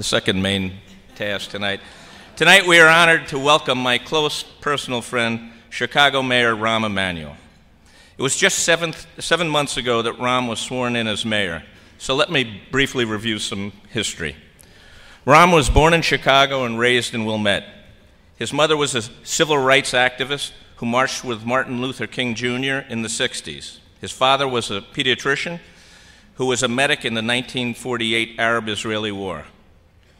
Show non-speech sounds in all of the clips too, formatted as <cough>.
the second main task tonight. Tonight, we are honored to welcome my close personal friend, Chicago Mayor Rahm Emanuel. It was just seven, seven months ago that Rahm was sworn in as mayor, so let me briefly review some history. Rahm was born in Chicago and raised in Wilmette. His mother was a civil rights activist who marched with Martin Luther King Jr. in the 60s. His father was a pediatrician who was a medic in the 1948 Arab Israeli War.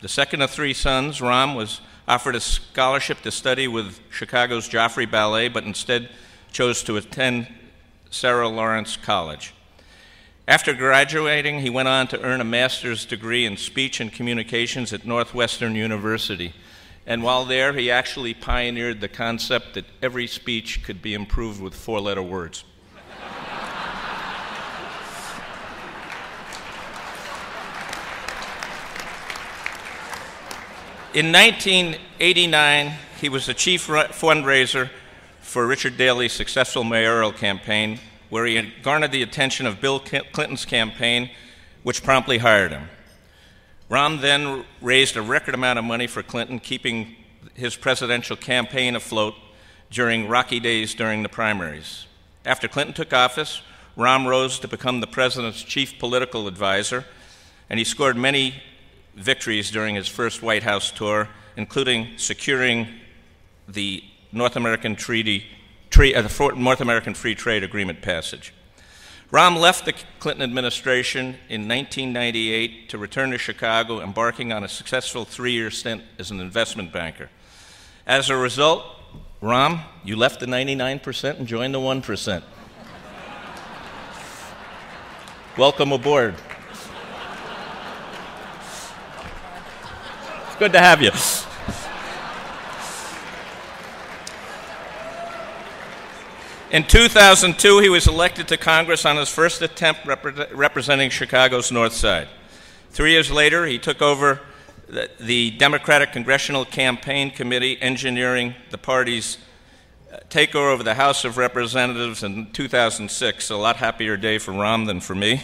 The second of three sons, Rahm, was offered a scholarship to study with Chicago's Joffrey Ballet, but instead chose to attend Sarah Lawrence College. After graduating, he went on to earn a master's degree in speech and communications at Northwestern University. And while there, he actually pioneered the concept that every speech could be improved with four letter words. In 1989, he was the chief fundraiser for Richard Daley's successful mayoral campaign, where he garnered the attention of Bill Clinton's campaign, which promptly hired him. Rahm then raised a record amount of money for Clinton, keeping his presidential campaign afloat during rocky days during the primaries. After Clinton took office, Rahm rose to become the president's chief political advisor, and he scored many victories during his first White House tour, including securing the North American Treaty, uh, the North American Free Trade Agreement passage. Rahm left the Clinton administration in 1998 to return to Chicago, embarking on a successful three year stint as an investment banker. As a result, Rahm, you left the 99% and joined the 1%. Welcome aboard. Good to have you. In 2002, he was elected to Congress on his first attempt repre representing Chicago's North Side. Three years later, he took over the, the Democratic Congressional Campaign Committee, engineering the party's uh, takeover of the House of Representatives in 2006. A lot happier day for Rahm than for me.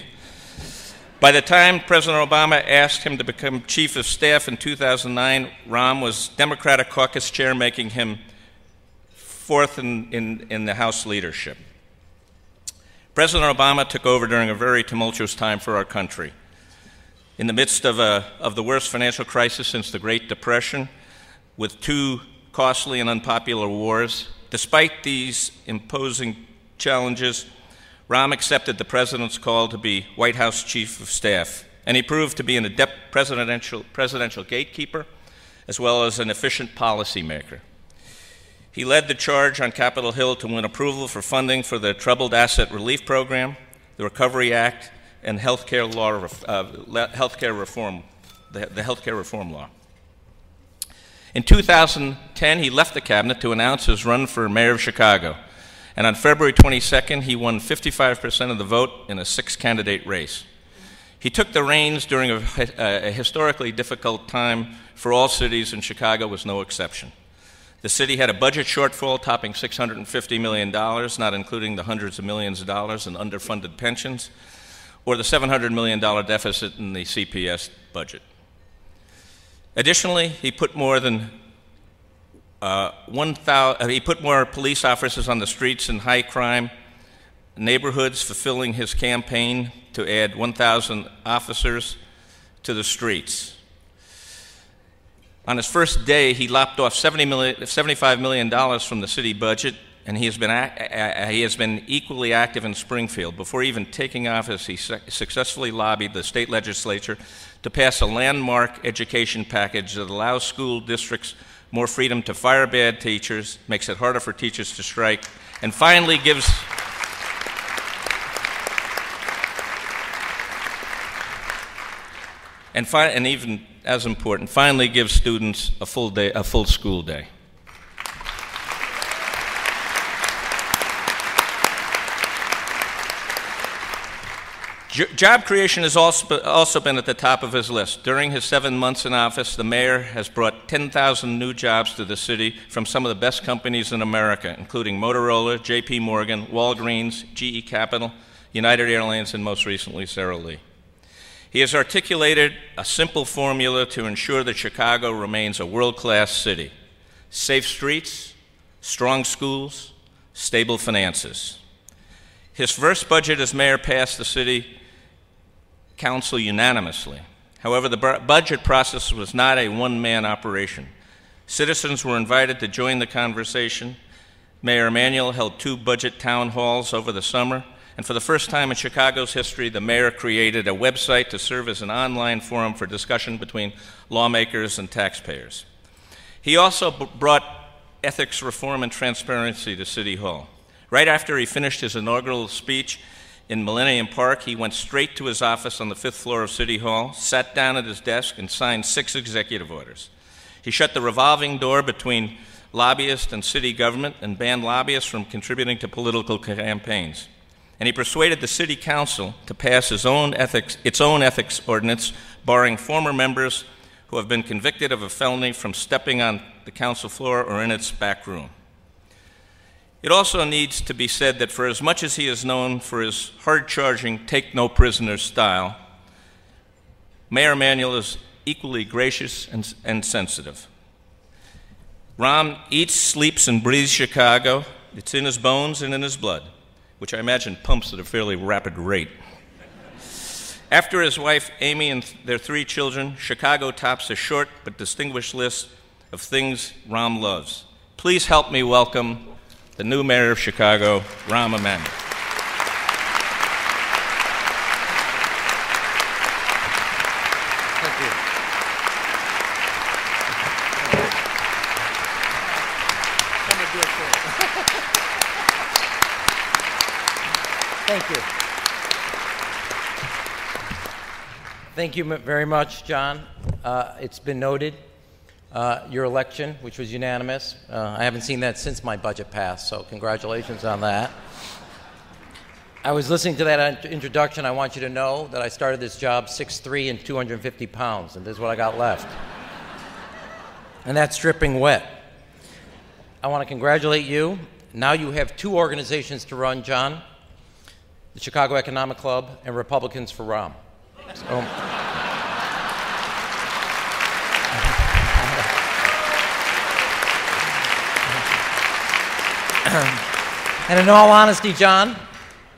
By the time President Obama asked him to become chief of staff in 2009, Rahm was Democratic caucus chair, making him fourth in, in, in the House leadership. President Obama took over during a very tumultuous time for our country. In the midst of, a, of the worst financial crisis since the Great Depression, with two costly and unpopular wars, despite these imposing challenges, Rahm accepted the president's call to be White House Chief of Staff, and he proved to be an adept presidential, presidential gatekeeper as well as an efficient policymaker. He led the charge on Capitol Hill to win approval for funding for the Troubled Asset Relief Program, the Recovery Act, and healthcare law, uh, healthcare reform, the, the healthcare reform law. In 2010, he left the cabinet to announce his run for mayor of Chicago. And on February 22nd, he won 55% of the vote in a six candidate race. He took the reins during a, a, historically difficult time for all cities, and Chicago was no exception. The city had a budget shortfall topping $650 million, not including the hundreds of millions of dollars in underfunded pensions, or the $700 million deficit in the CPS budget. Additionally, he put more than uh, 1, uh, he put more police officers on the streets in high crime neighborhoods, fulfilling his campaign to add 1,000 officers to the streets. On his first day, he lopped off $70 million, $75 million from the city budget, and he has, been, he has been equally active in Springfield. Before even taking office, he successfully lobbied the state legislature to pass a landmark education package that allows school districts more freedom to fire bad teachers, makes it harder for teachers to strike, and finally gives and, fi- and even as important, finally gives students a full day, a full school day. Job creation has also, also been at the top of his list. During his seven months in office, the mayor has brought 10,000 new jobs to the city from some of the best companies in America, including Motorola, JP Morgan, Walgreens, GE Capital, United Airlines, and most recently, Sara Lee. He has articulated a simple formula to ensure that Chicago remains a world class city safe streets, strong schools, stable finances. His first budget as mayor passed the city council unanimously. However, the budget process was not a one man operation. Citizens were invited to join the conversation. Mayor Emanuel held two budget town halls over the summer, and for the first time in Chicago's history, the mayor created a website to serve as an online forum for discussion between lawmakers and taxpayers. He also brought ethics reform and transparency to City Hall. Right after he finished his inaugural speech in Millennium Park, he went straight to his office on the fifth floor of City Hall, sat down at his desk, and signed six executive orders. He shut the revolving door between lobbyists and city government and banned lobbyists from contributing to political campaigns. And he persuaded the city council to pass own ethics, its own ethics ordinance, barring former members who have been convicted of a felony from stepping on the council floor or in its back room. It also needs to be said that for as much as he is known for his hard charging, take no prisoners style, Mayor Emanuel is equally gracious and, and sensitive. Rahm eats, sleeps, and breathes Chicago. It's in his bones and in his blood, which I imagine pumps at a fairly rapid rate. After his wife, Amy, and their three children, Chicago tops a short but distinguished list of things Rahm loves. Please help me welcome the new mayor of Chicago, Rahm Emanuel. Thank you. <laughs> Thank you very much, John. Uh, it's been noted uh, your election, which was unanimous. Uh, I haven't seen that since my budget passed, so congratulations on that. I was listening to that introduction. I want you to know that I started this job 6'3 and 250 pounds, and this is what I got left. and that's dripping wet. I want to congratulate you. Now you have two organizations to run, John the Chicago Economic Club, and Republicans for Rahm. So, and in all honesty, John,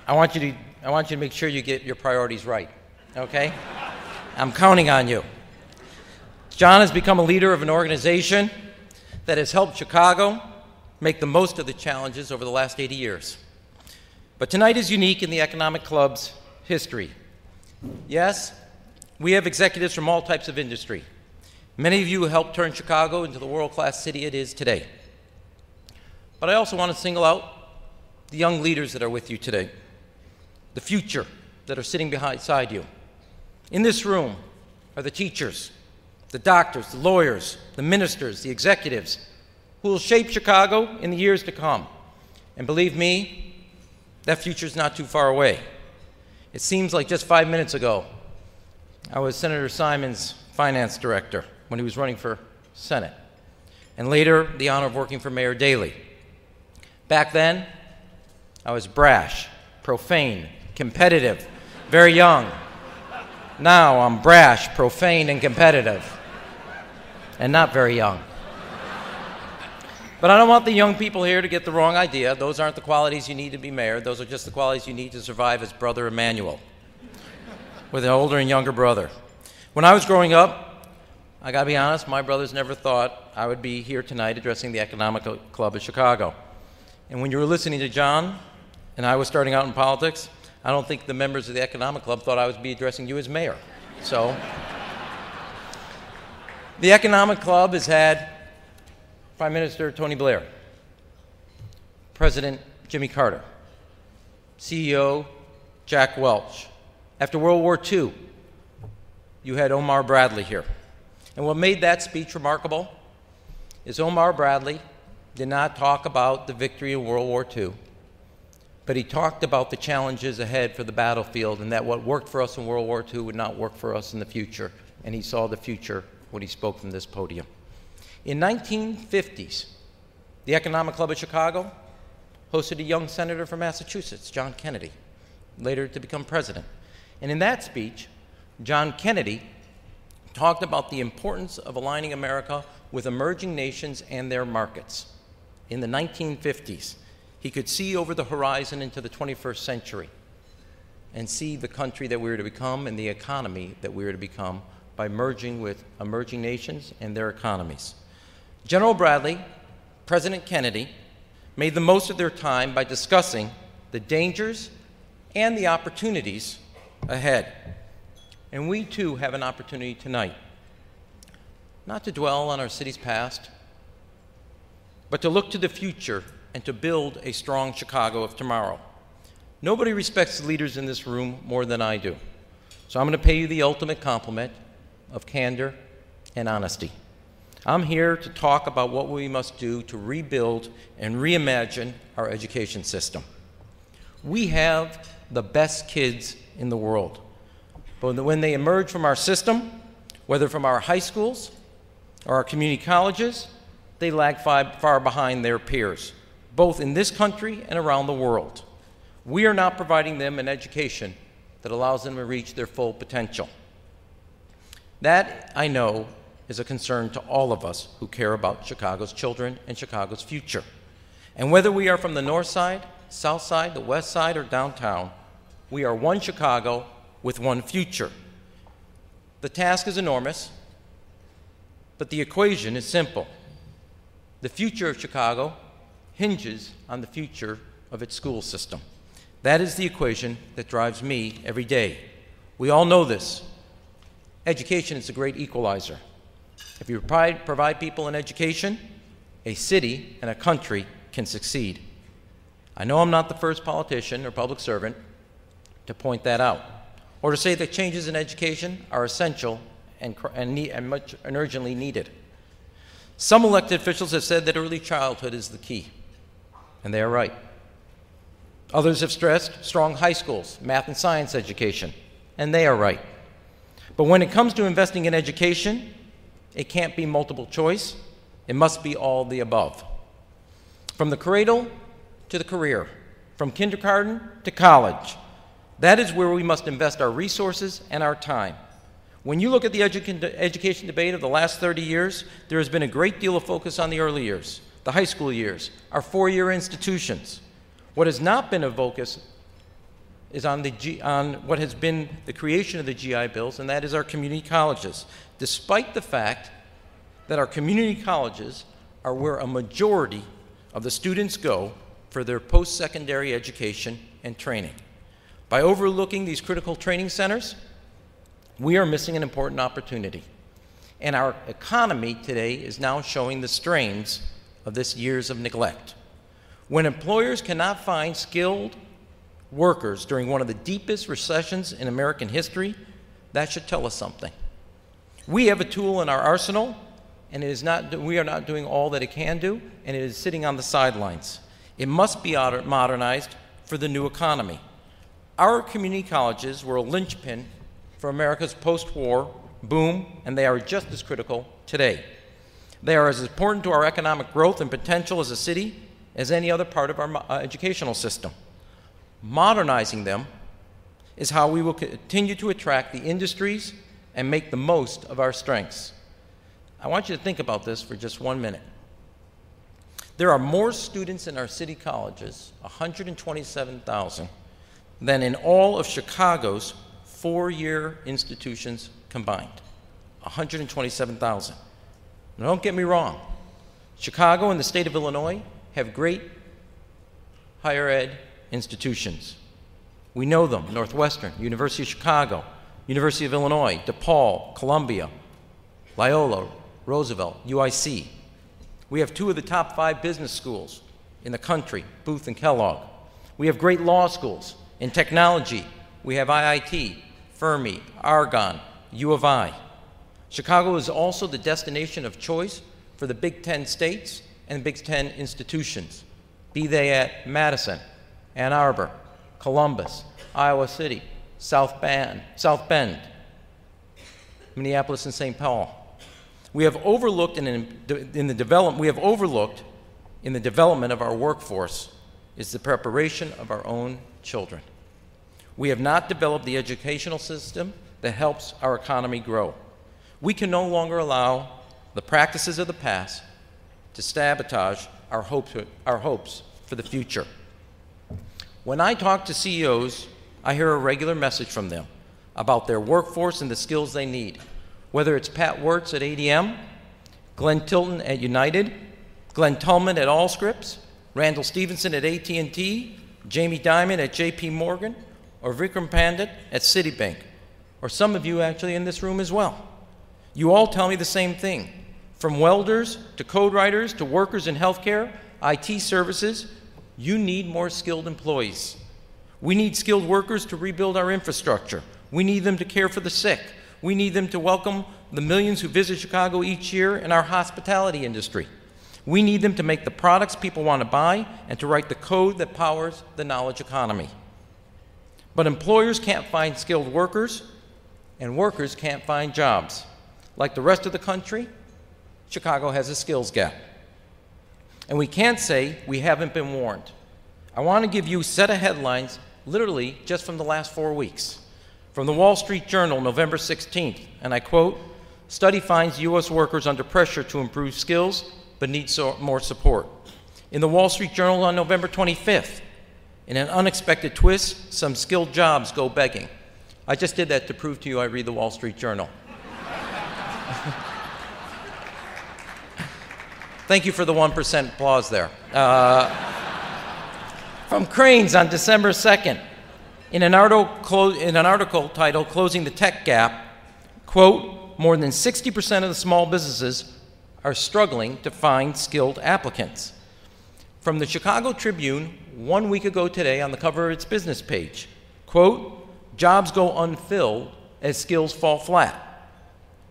I want you to I want you to make sure you get your priorities right. Okay? I'm counting on you. John has become a leader of an organization that has helped Chicago make the most of the challenges over the last 80 years. But tonight is unique in the Economic Club's history. Yes, we have executives from all types of industry. Many of you helped turn Chicago into the world class city it is today. But I also want to single out the young leaders that are with you today, the future that are sitting beside you. In this room are the teachers, the doctors, the lawyers, the ministers, the executives who will shape Chicago in the years to come. And believe me, that future is not too far away. It seems like just five minutes ago, I was Senator Simon's finance director when he was running for Senate, and later the honor of working for Mayor Daley. Back then, I was brash, profane, competitive, very young. Now I'm brash, profane, and competitive, and not very young. But I don't want the young people here to get the wrong idea. Those aren't the qualities you need to be mayor. Those are just the qualities you need to survive as Brother Emanuel, with an older and younger brother. When I was growing up, I got to be honest, my brothers never thought I would be here tonight addressing the Economic Club of Chicago. And when you were listening to John and I was starting out in politics, I don't think the members of the Economic Club thought I would be addressing you as mayor. So, the Economic Club has had Prime Minister Tony Blair, President Jimmy Carter, CEO Jack Welch. After World War II, you had Omar Bradley here. And what made that speech remarkable is Omar Bradley did not talk about the victory in World War II, but he talked about the challenges ahead for the battlefield and that what worked for us in World War II would not work for us in the future. And he saw the future when he spoke from this podium. In 1950s, the Economic Club of Chicago hosted a young senator from Massachusetts, John Kennedy, later to become president. And in that speech, John Kennedy talked about the importance of aligning America with emerging nations and their markets. In the 1950s, he could see over the horizon into the 21st century and see the country that we were to become and the economy that we were to become by merging with emerging nations and their economies. General Bradley, President Kennedy, made the most of their time by discussing the dangers and the opportunities ahead. And we too have an opportunity tonight not to dwell on our city's past, but to look to the future and to build a strong Chicago of tomorrow. Nobody respects the leaders in this room more than I do. So I'm going to pay you the ultimate compliment of candor and honesty. I'm here to talk about what we must do to rebuild and reimagine our education system. We have the best kids in the world. But when they emerge from our system, whether from our high schools or our community colleges, they lag far behind their peers, both in this country and around the world. We are not providing them an education that allows them to reach their full potential. That, I know, is a concern to all of us who care about Chicago's children and Chicago's future. And whether we are from the north side, south side, the west side, or downtown, we are one Chicago with one future. The task is enormous, but the equation is simple. The future of Chicago hinges on the future of its school system. That is the equation that drives me every day. We all know this. Education is a great equalizer. If you provide, people an education, a city and a country can succeed. I know I'm not the first politician or public servant to point that out, or to say that changes in education are essential and, and, need, and, much, and urgently needed. Some elected officials have said that early childhood is the key, and they are right. Others have stressed strong high schools, math and science education, and they are right. But when it comes to investing in education, it can't be multiple choice, it must be all the above. From the cradle to the career, from kindergarten to college, that is where we must invest our resources and our time. When you look at the edu education debate of the last 30 years, there has been a great deal of focus on the early years, the high school years, our four year institutions. What has not been a focus is on, the G, on what has been the creation of the GI Bills, and that is our community colleges, despite the fact that our community colleges are where a majority of the students go for their post secondary education and training. By overlooking these critical training centers, we are missing an important opportunity. And our economy today is now showing the strains of this years of neglect. When employers cannot find skilled workers during one of the deepest recessions in American history, that should tell us something. We have a tool in our arsenal, and it is not, we are not doing all that it can do, and it is sitting on the sidelines. It must be modernized for the new economy. Our community colleges were a linchpin for America's post war boom, and they are just as critical today. They are as important to our economic growth and potential as a city as any other part of our uh, educational system. Modernizing them is how we will continue to attract the industries and make the most of our strengths. I want you to think about this for just one minute. There are more students in our city colleges, 127,000, than in all of Chicago's four year institutions combined. 127,000. Now, don't get me wrong. Chicago and the state of Illinois have great higher ed institutions. We know them Northwestern, University of Chicago, University of Illinois, DePaul, Columbia, Loyola, Roosevelt, UIC. We have two of the top five business schools in the country, Booth and Kellogg. We have great law schools. In technology, we have IIT, Fermi, Argonne, U of I. Chicago is also the destination of choice for the Big Ten states and Big Ten institutions, be they at Madison, Ann Arbor, Columbus, Iowa City, South Bend, South Bend Minneapolis, and St. Paul. We have overlooked in, in the development, we have overlooked in the development of our workforce is the preparation of our own children. We have not developed the educational system that helps our economy grow. We can no longer allow the practices of the past to sabotage our hopes, our hopes for the future. When I talk to CEOs, I hear a regular message from them about their workforce and the skills they need. Whether it's Pat Woertz at ADM, Glenn Tilton at United, Glenn Tullman at Allscripts, Randall Stephenson at AT&T, Jamie Dimon at JP Morgan, or Vikram Pandit at Citibank, or some of you actually in this room as well. You all tell me the same thing. From welders to code writers to workers in healthcare, IT services, you need more skilled employees. We need skilled workers to rebuild our infrastructure. We need them to care for the sick. We need them to welcome the millions who visit Chicago each year in our hospitality industry. We need them to make the products people want to buy and to write the code that powers the knowledge economy. But employers can't find skilled workers, and workers can't find jobs. Like the rest of the country, Chicago has a skills gap. And we can't say we haven't been warned. I want to give you a set of headlines, literally just from the last four weeks. From the Wall Street Journal, November 16th, and I quote Study finds U.S. workers under pressure to improve skills but need so more support. In the Wall Street Journal on November 25th, in an unexpected twist, some skilled jobs go begging. I just did that to prove to you I read the Wall Street Journal. Thank you for the 1% applause there. Uh, from Crain's on December 2nd, in an, article, in an article titled Closing the Tech Gap, quote, more than 60% of the small businesses are struggling to find skilled applicants. From the Chicago Tribune, one week ago today, on the cover of its business page, quote, jobs go unfilled as skills fall flat.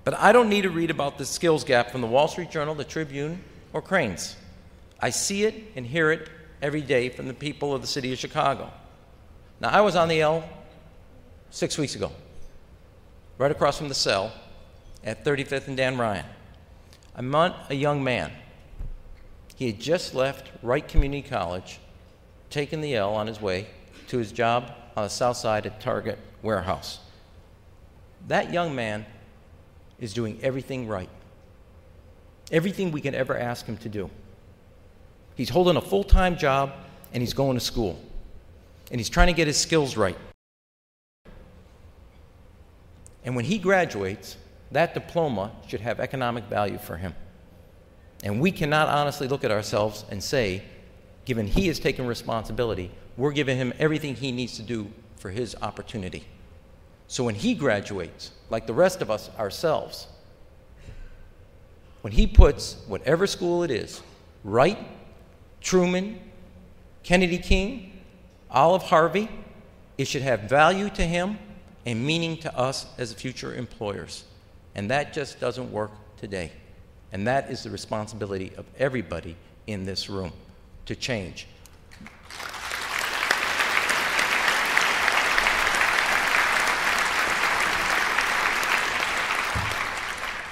But I don't need to read about the skills gap from the Wall Street Journal, the Tribune, or Crain's. I see it and hear it every day from the people of the city of Chicago. Now, I was on the L six weeks ago, right across from the cell at 35th and Dan Ryan. I met a young man. He had just left Wright Community College, taken the L on his way to his job on the south side at Target warehouse. That young man is doing everything right. Everything we can ever ask him to do. He's holding a full time job and he's going to school. And he's trying to get his skills right. And when he graduates, that diploma should have economic value for him. And we cannot honestly look at ourselves and say, given he has taken responsibility, we're giving him everything he needs to do for his opportunity. So when he graduates, like the rest of us ourselves, when he puts whatever school it is, Wright, Truman, Kennedy King, Olive Harvey, it should have value to him and meaning to us as future employers. And that just doesn't work today. And that is the responsibility of everybody in this room to change.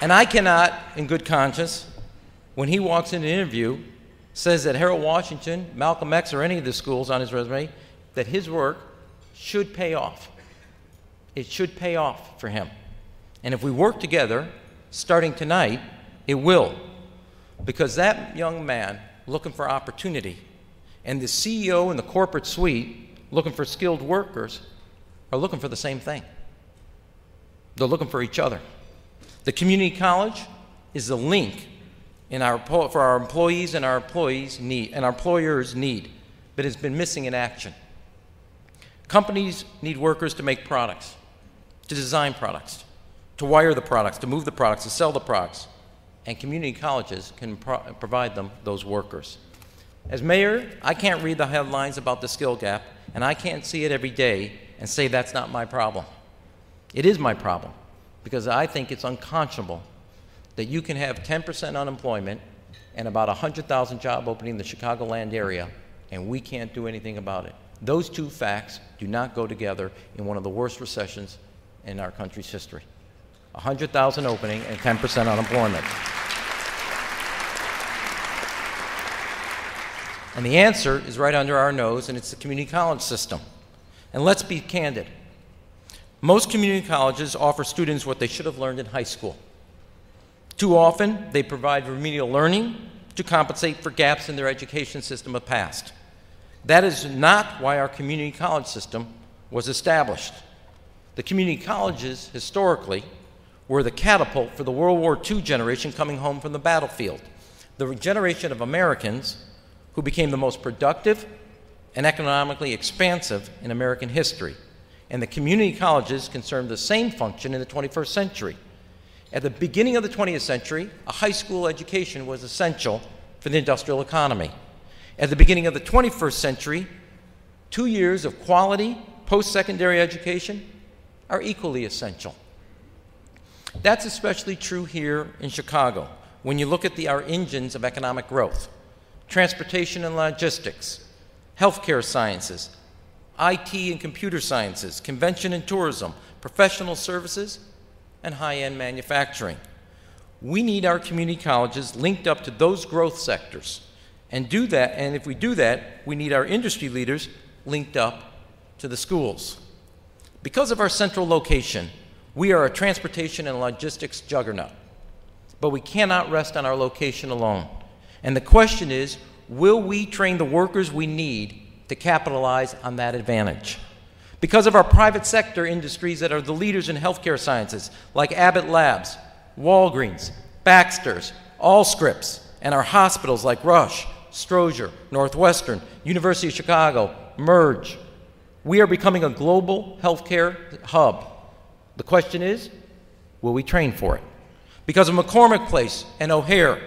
And I cannot, in good conscience, when he walks in an interview, says that Harold Washington, Malcolm X, or any of the schools on his resume, that his work should pay off. It should pay off for him. And if we work together, starting tonight, it will. Because that young man looking for opportunity and the CEO and the corporate suite looking for skilled workers are looking for the same thing. They're looking for each other. The community college is the link in our, for our employees and our employees need and our employers need, but has been missing in action. Companies need workers to make products, to design products, to wire the products, to move the products, to sell the products. And community colleges can pro provide them those workers. As mayor, I can't read the headlines about the skill gap, and I can't see it every day and say that's not my problem. It is my problem because I think it's unconscionable that you can have 10% unemployment and about 100,000 job opening in the Chicagoland area, and we can't do anything about it. Those two facts do not go together in one of the worst recessions in our country's history. 100,000 opening and 10% unemployment. And the answer is right under our nose, and it's the community college system. And let's be candid. Most community colleges offer students what they should have learned in high school. Too often, they provide remedial learning to compensate for gaps in their education system of past. That is not why our community college system was established. The community colleges, historically, were the catapult for the World War II generation coming home from the battlefield, the generation of Americans who became the most productive and economically expansive in American history. And the community colleges can serve the same function in the 21st century. At the beginning of the 20th century, a high school education was essential for the industrial economy. At the beginning of the 21st century, two years of quality post secondary education are equally essential. That's especially true here in Chicago when you look at the, our engines of economic growth transportation and logistics, healthcare sciences, IT and computer sciences, convention and tourism, professional services, and high end manufacturing. We need our community colleges linked up to those growth sectors. And do that, and if we do that, we need our industry leaders linked up to the schools. Because of our central location, we are a transportation and logistics juggernaut. But we cannot rest on our location alone. And the question is will we train the workers we need to capitalize on that advantage? Because of our private sector industries that are the leaders in healthcare sciences, like Abbott Labs, Walgreens, Baxter's, Allscripts, and our hospitals like Rush, Stroger, Northwestern, University of Chicago, Merge, we are becoming a global healthcare hub. The question is, will we train for it? Because of McCormick Place and O'Hare,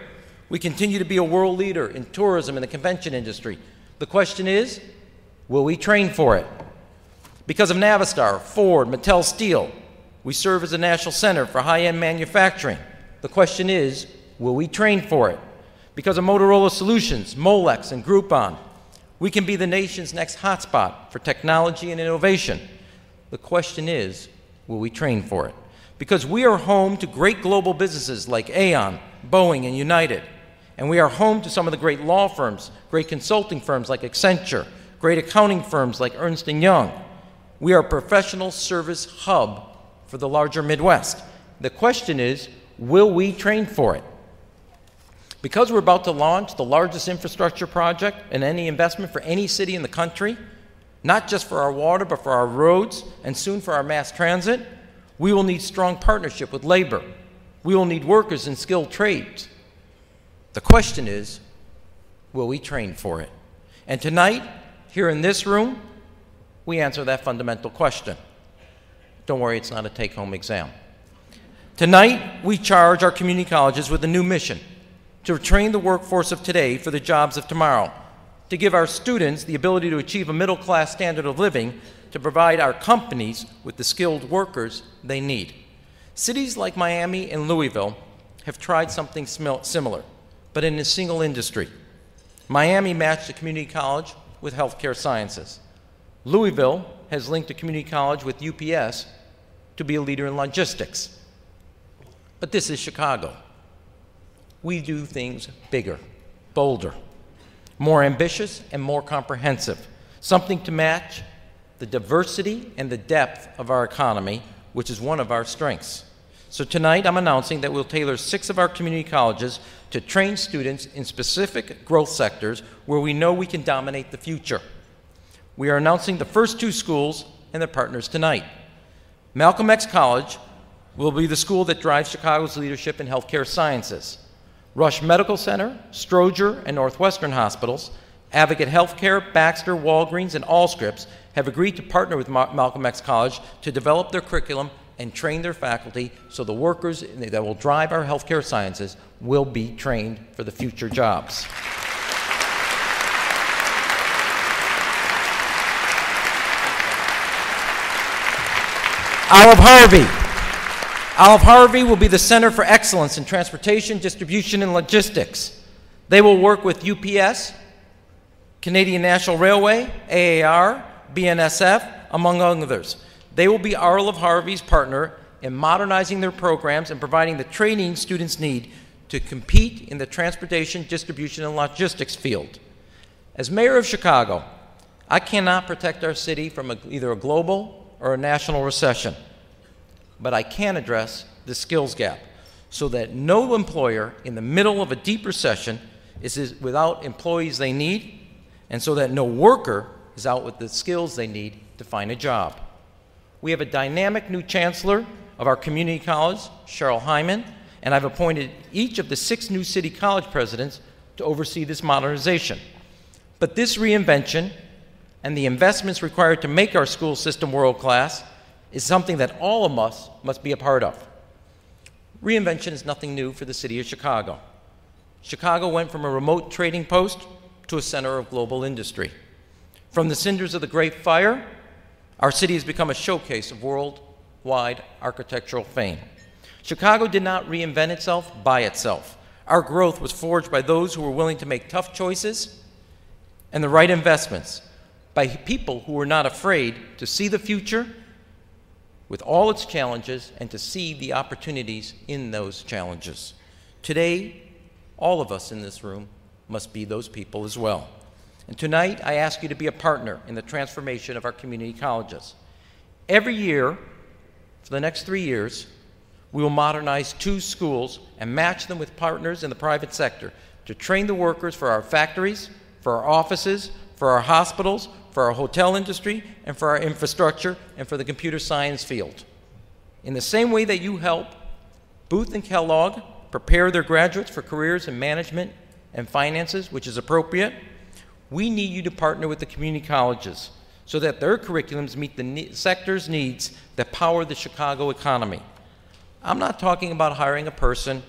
we continue to be a world leader in tourism and the convention industry. The question is, will we train for it? Because of Navistar, Ford, Mittal Steel, we serve as a national center for high end manufacturing. The question is, will we train for it? Because of Motorola Solutions, Molex, and Groupon, we can be the nation's next hotspot for technology and innovation. The question is, will we train for it? Because we are home to great global businesses like Aon, Boeing, and United. And we are home to some of the great law firms, great consulting firms like Accenture, great accounting firms like Ernst & Young. We are a professional service hub for the larger Midwest. The question is, will we train for it? Because we're about to launch the largest infrastructure project and any investment for any city in the country, not just for our water, but for our roads and soon for our mass transit, we will need strong partnership with labor. We will need workers in skilled trades. The question is, will we train for it? And tonight, here in this room, we answer that fundamental question. Don't worry, it's not a take home exam. Tonight, we charge our community colleges with a new mission to train the workforce of today for the jobs of tomorrow, to give our students the ability to achieve a middle class standard of living, to provide our companies with the skilled workers they need. Cities like Miami and Louisville have tried something similar, but in a single industry. Miami matched a community college with healthcare sciences. Louisville has linked a community college with UPS to be a leader in logistics. But this is Chicago. We do things bigger, bolder, more ambitious, and more comprehensive, something to match the diversity and the depth of our economy, which is one of our strengths. So tonight I'm announcing that we'll tailor six of our community colleges to train students in specific growth sectors where we know we can dominate the future. We are announcing the first two schools and their partners tonight. Malcolm X College will be the school that drives Chicago's leadership in healthcare sciences. Rush Medical Center, Stroger, and Northwestern Hospitals, Advocate Healthcare, Baxter, Walgreens, and Allscripts have agreed to partner with Ma Malcolm X College to develop their curriculum and train their faculty so the workers that will drive our healthcare sciences will be trained for the future jobs. Olive Harvey. Olive Harvey will be the Center for Excellence in Transportation, Distribution, and Logistics. They will work with UPS, Canadian National Railway, AAR, BNSF, among others. They will be Olive Harvey's partner in modernizing their programs and providing the training students need to compete in the transportation, distribution, and logistics field. As mayor of Chicago, I cannot protect our city from a, either a global or a national recession. but I can address the skills gap so that no employer in the middle of a deep recession is without employees they need, and so that no worker is out with the skills they need to find a job. We have a dynamic new chancellor of our community college, Cheryl Hyman, and I've appointed each of the six new city college presidents to oversee this modernization. But this reinvention and the investments required to make our school system world class is something that all of us must be a part of. Reinvention is nothing new for the city of Chicago. Chicago went from a remote trading post to a center of global industry. From the cinders of the Great Fire, our city has become a showcase of worldwide architectural fame. Chicago did not reinvent itself by itself. Our growth was forged by those who were willing to make tough choices and the right investments, by people who were not afraid to see the future with all its challenges and to see the opportunities in those challenges. Today, all of us in this room must be those people as well. And tonight, I ask you to be a partner in the transformation of our community colleges. Every year, for the next three years, we will modernize two schools and match them with partners in the private sector to train the workers for our factories, for our offices, for our hospitals, for our hotel industry, and for our infrastructure, and for the computer science field. In the same way that you help Booth and Kellogg prepare their graduates for careers in management and finances, which is appropriate, we need you to partner with the community colleges so that their curriculums meet the ne- sector's needs that power the Chicago economy. I'm not talking about hiring a person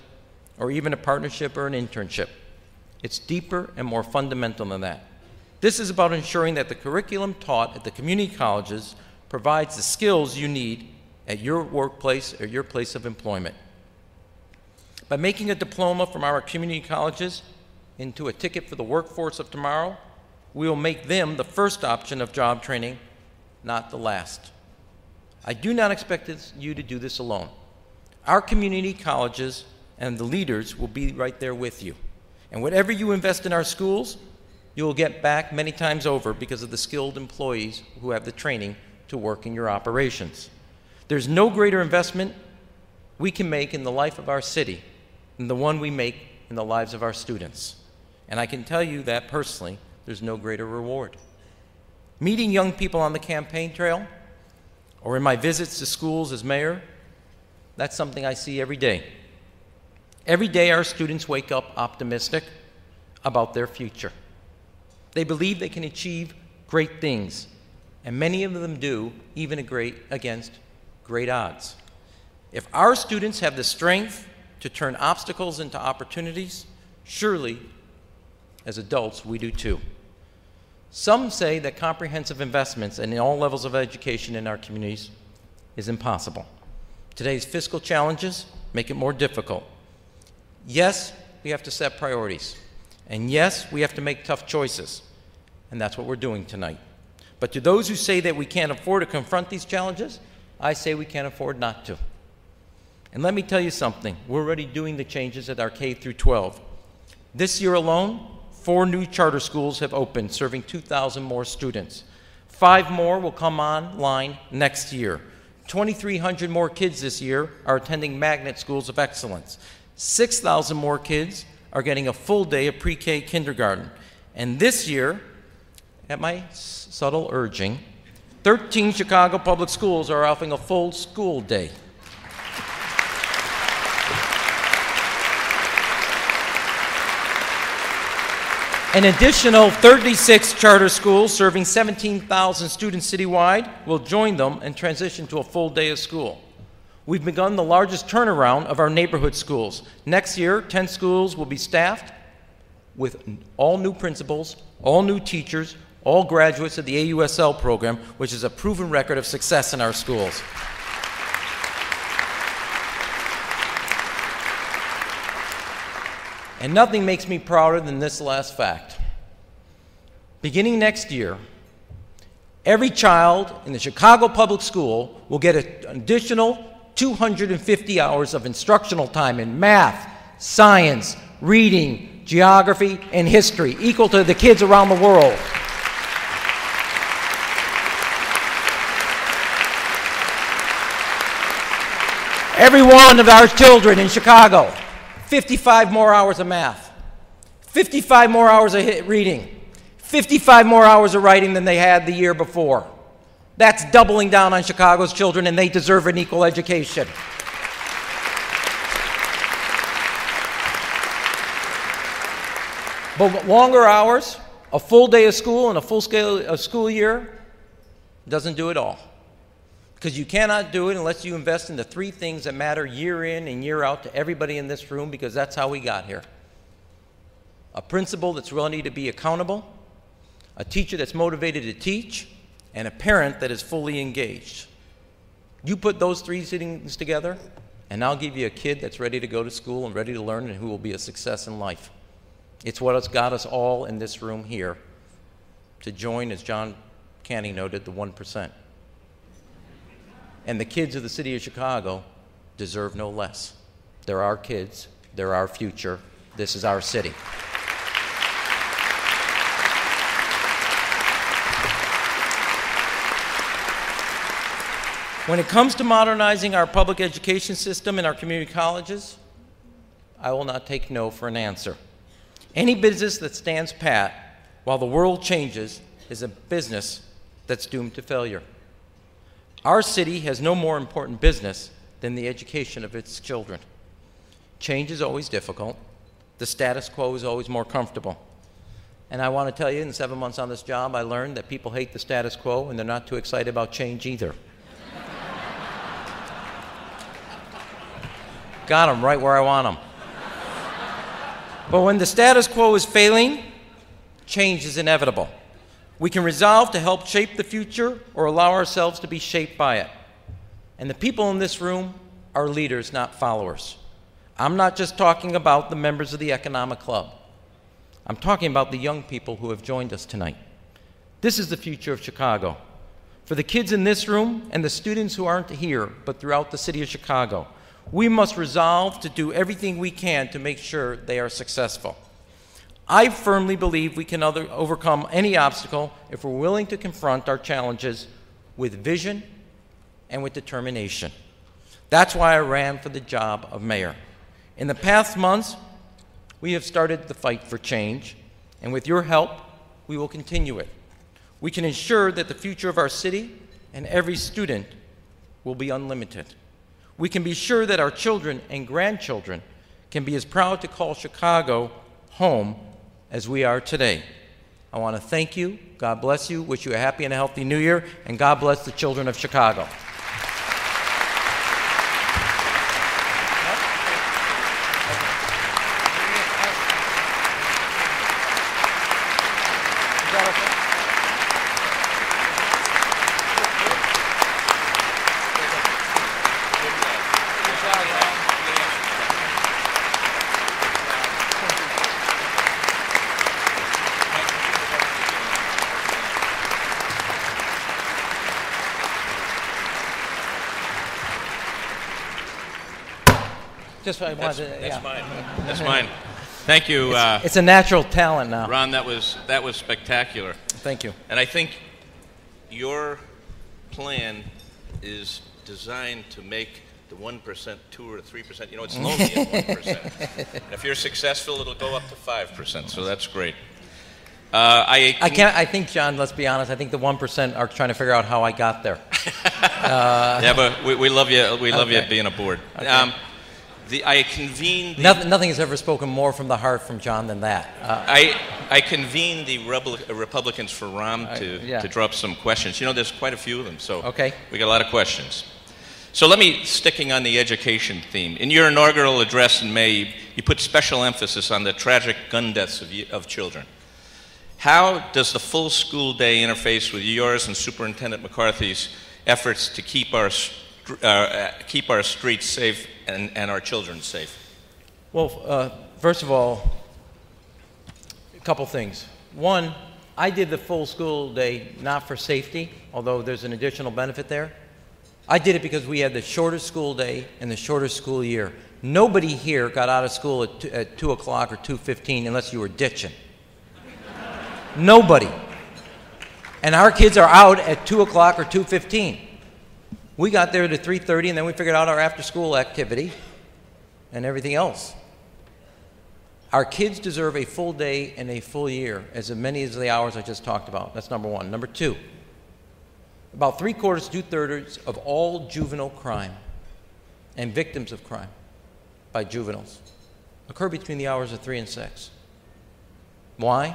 or even a partnership or an internship. It's deeper and more fundamental than that. This is about ensuring that the curriculum taught at the community colleges provides the skills you need at your workplace or your place of employment. By making a diploma from our community colleges into a ticket for the workforce of tomorrow, we will make them the first option of job training, not the last. I do not expect you to do this alone. Our community colleges and the leaders will be right there with you. And whatever you invest in our schools, you will get back many times over because of the skilled employees who have the training to work in your operations. There's no greater investment we can make in the life of our city than the one we make in the lives of our students. And I can tell you that personally, there's no greater reward. Meeting young people on the campaign trail or in my visits to schools as mayor, that's something I see every day. Every day, our students wake up optimistic about their future. They believe they can achieve great things, and many of them do, even great, against great odds. If our students have the strength to turn obstacles into opportunities, surely as adults we do too. Some say that comprehensive investments in all levels of education in our communities is impossible. Today's fiscal challenges make it more difficult. Yes, we have to set priorities. And yes, we have to make tough choices. And that's what we're doing tonight. But to those who say that we can't afford to confront these challenges, I say we can't afford not to. And let me tell you something. We're already doing the changes at our K through 12. This year alone, four new charter schools have opened, serving 2,000 more students. Five more will come online next year. 2,300 more kids this year are attending magnet schools of excellence. 6,000 more kids are getting a full day of pre K kindergarten. And this year, at my subtle urging, 13 Chicago public schools are offering a full school day. An additional 36 charter schools serving 17,000 students citywide will join them and transition to a full day of school. We've begun the largest turnaround of our neighborhood schools. Next year, 10 schools will be staffed with all new principals, all new teachers, all graduates of the AUSL program, which is a proven record of success in our schools. And nothing makes me prouder than this last fact. Beginning next year, every child in the Chicago Public School will get an additional 250 hours of instructional time in math, science, reading, geography, and history, equal to the kids around the world. Every one of our children in Chicago, 55 more hours of math, 55 more hours of reading, 55 more hours of writing than they had the year before. That's doubling down on Chicago's children, and they deserve an equal education. But longer hours, a full day of school, and a full scale a school year doesn't do it all. Because you cannot do it unless you invest in the three things that matter year in and year out to everybody in this room, because that's how we got here. A principal that's willing to be accountable, a teacher that's motivated to teach, and a parent that is fully engaged. You put those three things together, and I'll give you a kid that's ready to go to school and ready to learn and who will be a success in life. It's what has got us all in this room here to join, as John Canning noted, the 1%. And the kids of the city of Chicago deserve no less. They're our kids, they're our future, this is our city. When it comes to modernizing our public education system and our community colleges, I will not take no for an answer. Any business that stands pat while the world changes is a business that's doomed to failure. Our city has no more important business than the education of its children. Change is always difficult. The status quo is always more comfortable. And I want to tell you, in seven months on this job, I learned that people hate the status quo and they're not too excited about change either. Got them right where I want them. But when the status quo is failing, change is inevitable. We can resolve to help shape the future or allow ourselves to be shaped by it. And the people in this room are leaders, not followers. I'm not just talking about the members of the Economic Club. I'm talking about the young people who have joined us tonight. This is the future of Chicago. For the kids in this room and the students who aren't here, but throughout the city of Chicago, we must resolve to do everything we can to make sure they are successful. I firmly believe we can other, overcome any obstacle if we're willing to confront our challenges with vision and with determination. That's why I ran for the job of mayor. In the past months, we have started the fight for change, and with your help, we will continue it. We can ensure that the future of our city and every student will be unlimited we can be sure that our children and grandchildren can be as proud to call Chicago home as we are today. I want to thank you. God bless you. Wish you a happy and a healthy new year. And God bless the children of Chicago. Just I That's, wanted that's yeah. mine. That's mine. Thank you, uh, It's a natural talent now. Rahm. That was that was spectacular. Thank you. And I think your plan is designed to make the 1% 2 or 3%. You know, it's <laughs> lonely at 1%. if you're successful, it'll go up to 5%. So that's great. Uh, I, I can't. I think, John. Let's be honest. I think the one percent are trying to figure out how I got there. <laughs> yeah, but we, we love you. We love you being aboard. Okay. Um, the, I convened. The, Nothing, nothing has ever spoken more from the heart from John than that. Uh, I, I convened the Rebel, uh, Republicans for Rahm to, yeah. to draw up some questions. You know, there's quite a few of them, so Okay. we got a lot of questions. So let me, sticking on the education theme. In your inaugural address in May, you put special emphasis on the tragic gun deaths of, of children. How does the full school day interface with yours and Superintendent McCarthy's efforts to keep our, uh, uh, keep our streets safe and, and our children safe? Well, uh, first of all, a couple things. One, I did the full school day not for safety, although there's an additional benefit there. I did it because we had the shortest school day and the shortest school year. Nobody here got out of school at two, at 2 o'clock or 2.15 unless you were ditching. Nobody. And our kids are out at 2 o'clock or 2.15. We got there to 3:30 and then we figured out our after-school activity and everything else. Our kids deserve a full day and a full year, as many as the hours I just talked about. That's number one. Number two, about three quarters, two thirds of all juvenile crime and victims of crime by juveniles occur between the hours of three and six. Why?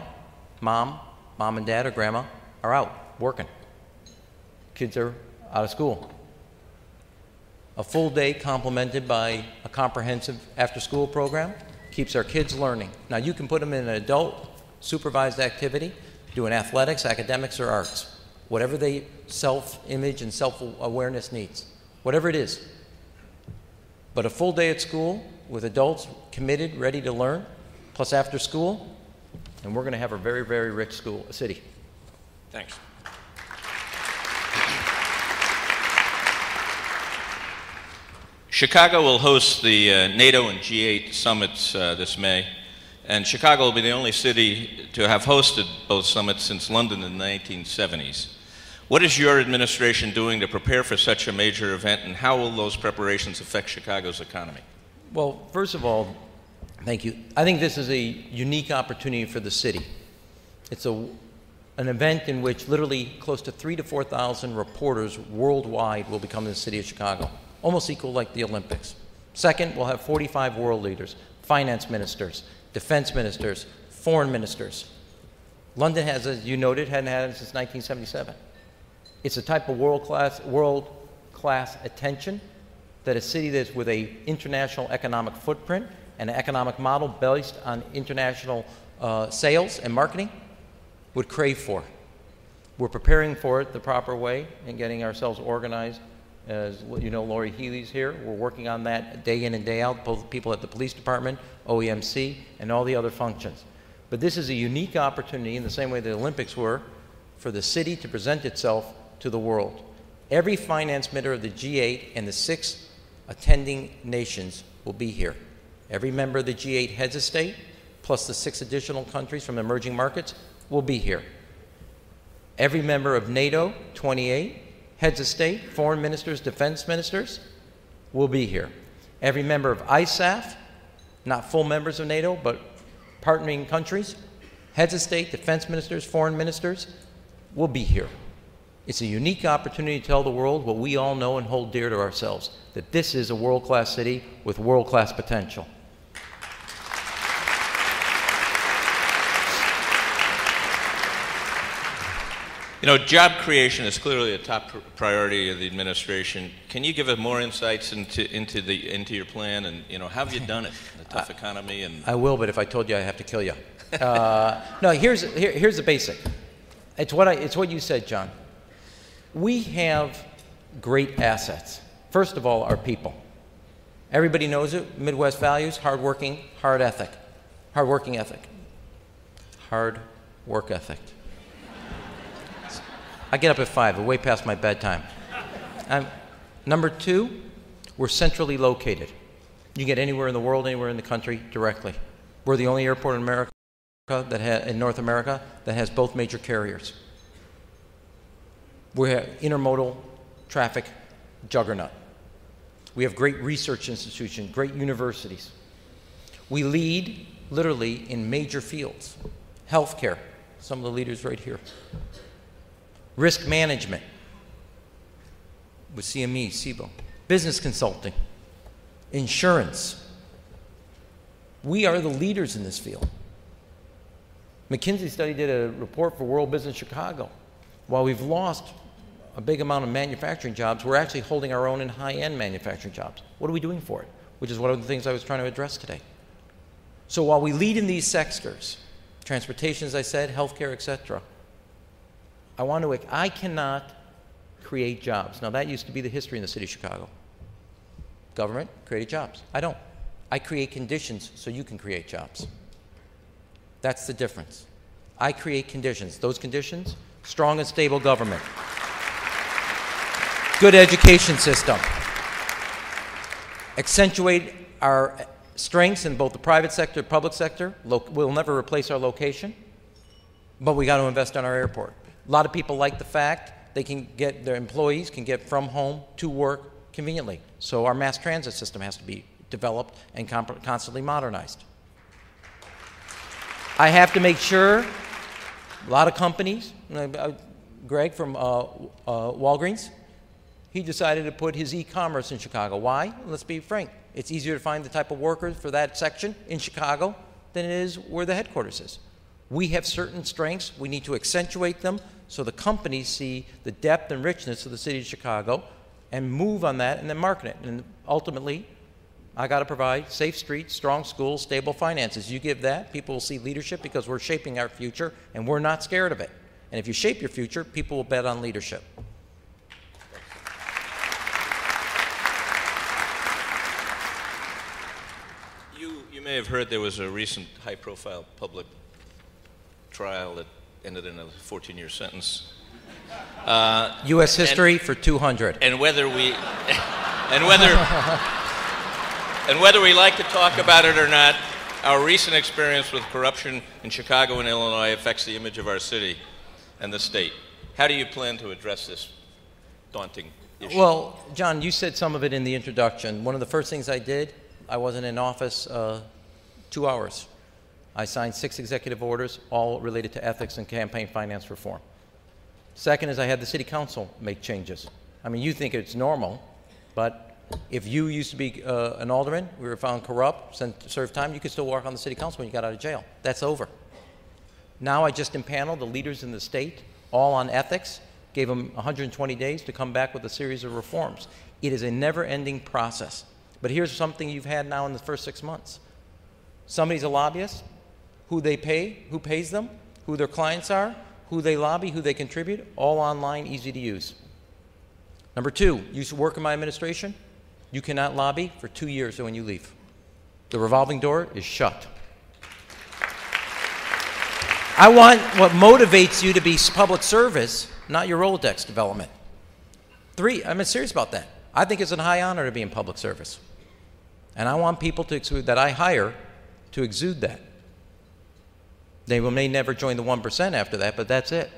Mom, mom and dad, or grandma are out working. Kids are out of school. A full day complemented by a comprehensive after school program keeps our kids learning. Now, you can put them in an adult supervised activity, doing athletics, academics, or arts, whatever they self image and self awareness needs, whatever it is. But a full day at school with adults committed, ready to learn, plus after school, and we're going to have a very, very rich school city. Thanks. Chicago will host the uh, NATO and G8 summits uh, this May, and Chicago will be the only city to have hosted both summits since London in the 1970s. What is your administration doing to prepare for such a major event, and how will those preparations affect Chicago's economy? Well, first of all, thank you. I think this is a unique opportunity for the city. It's a, an event in which literally close to three to 4,000 reporters worldwide will be coming to the city of Chicago almost equal like the Olympics. Second, we'll have 45 world leaders, finance ministers, defense ministers, foreign ministers. London has, as you noted, hadn't had it since 1977. It's a type of world-class, world-class attention that a city that's with an international economic footprint and an economic model based on international uh, sales and marketing would crave for. We're preparing for it the proper way and getting ourselves organized as you know, Lori Healey's here. We're working on that day in and day out, both people at the police department, OEMC, and all the other functions. But this is a unique opportunity in the same way the Olympics were for the city to present itself to the world. Every finance minister of the G8 and the six attending nations will be here. Every member of the G8 heads of state, plus the six additional countries from emerging markets, will be here. Every member of NATO, 28, heads of state, foreign ministers, defense ministers will be here. Every member of ISAF, not full members of NATO, but partnering countries, heads of state, defense ministers, foreign ministers will be here. It's a unique opportunity to tell the world what we all know and hold dear to ourselves that this is a world class city with world class potential. You know, job creation is clearly a top priority of the administration. Can you give us more insights into, into, the, into your plan and, you know, how have you done it in a tough economy? And I will, but if I told you, I have to kill you. Uh, <laughs> no, here's, here, here's the basic. It's what, I, it's what you said, John. We have great assets. First of all, our people. Everybody knows it. Midwest values, hardworking, hard ethic. Hardworking ethic. Hard work ethic. I get up at 5, way past my bedtime. Um, number two, we're centrally located. You get anywhere in the world, anywhere in the country directly. We're the only airport in America that ha- in North America that has both major carriers. We have intermodal traffic juggernaut. We have great research institutions, great universities. We lead literally in major fields. Healthcare, some of the leaders right here risk management with CME, CBOE, business consulting, insurance. We are the leaders in this field. McKinsey study did a report for World Business Chicago. While we've lost a big amount of manufacturing jobs, we're actually holding our own in high-end manufacturing jobs. What are we doing for it? Which is one of the things I was trying to address today. So while we lead in these sectors, transportation, as I said, healthcare, et cetera, I want to, I cannot create jobs. Now, that used to be the history in the city of Chicago. Government created jobs. I don't. I create conditions so you can create jobs. That's the difference. I create conditions. Those conditions, strong and stable government, good education system, accentuate our strengths in both the private sector and public sector. we'll never replace our location, but we got to invest in our airport. A lot of people like the fact they can get, their employees can get from home to work conveniently. So our mass transit system has to be developed and constantly modernized. I have to make sure, a lot of companies, uh, uh, Greg from uh, uh, Walgreens, he decided to put his e-commerce in Chicago. Why? Let's be frank. It's easier to find the type of workers for that section in Chicago than it is where the headquarters is. We have certain strengths. We need to accentuate them so the companies see the depth and richness of the city of Chicago and move on that and then market it. And ultimately, I got to provide safe streets, strong schools, stable finances. You give that, people will see leadership because we're shaping our future and we're not scared of it. And if you shape your future, people will bet on leadership. You, you may have heard there was a recent high profile public trial that ended in a 14 year sentence. Uh, U.S. history and, for 200. And whether we. and whether. and whether we like to talk about it or not, our recent experience with corruption in Chicago and Illinois affects the image of our city and the state. How do you plan to address this daunting issue? Well, John, you said some of it in the introduction. One of the first things I did, I wasn't in office uh, two hours. I signed six executive orders, all related to ethics and campaign finance reform. Second is I had the city council make changes. I mean, you think it's normal, but if you used to be uh, an alderman, we were found corrupt, sent, served time, you could still work on the city council when you got out of jail. That's over. Now I just impaneled the leaders in the state, all on ethics, gave them 120 days to come back with a series of reforms. It is a never ending process. But here's something you've had now in the first six months somebody's a lobbyist, who they pay, who pays them, who their clients are, who they lobby, who they contribute, all online, easy to use. Number two, you work in my administration, you cannot lobby for two years when you leave. The revolving door is shut. I want what motivates you to be public service, not your Rolodex development. Three, I'm serious about that. I think it's a high honor to be in public service. And I want people to exude, that I hire to exude that. They may never join the 1% after that, but that's it.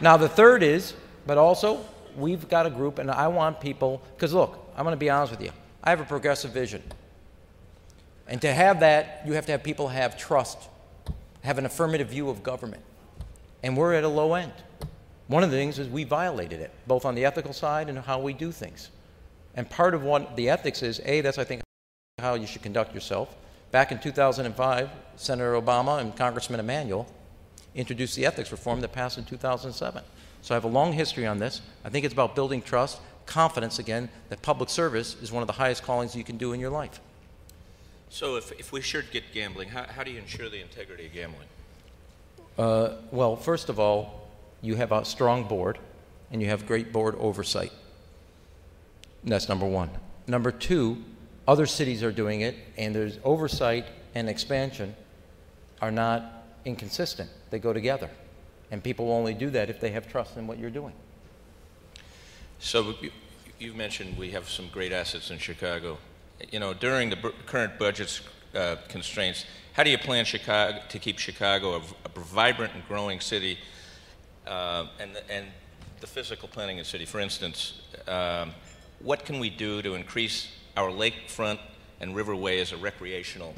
now, the third is, but also, we've got a group, and I want people, because look, I'm going to be honest with you. I have a progressive vision. And to have that, you have to have people have trust, have an affirmative view of government. And we're at a low end. One of the things is we violated it, both on the ethical side and how we do things. And part of what the ethics is, A, that's, I think, how you should conduct yourself. Back in 2005, Senator Obama and Congressman Emanuel introduced the ethics reform that passed in 2007. So I have a long history on this. I think it's about building trust, confidence again, that public service is one of the highest callings you can do in your life. So if, if we should get gambling, how, how do you ensure the integrity of gambling? Uh, well, first of all, you have a strong board and you have great board oversight. And that's number one. Number two, other cities are doing it, and there's oversight and expansion are not inconsistent. They go together. And people will only do that if they have trust in what you're doing. So you've mentioned we have some great assets in Chicago. You know, during the current budget uh, constraints, how do you plan Chicago to keep Chicago a, a vibrant and growing city, uh, and and the physical planning of the city? For instance, um, what can we do to increase our lakefront and riverway as a recreational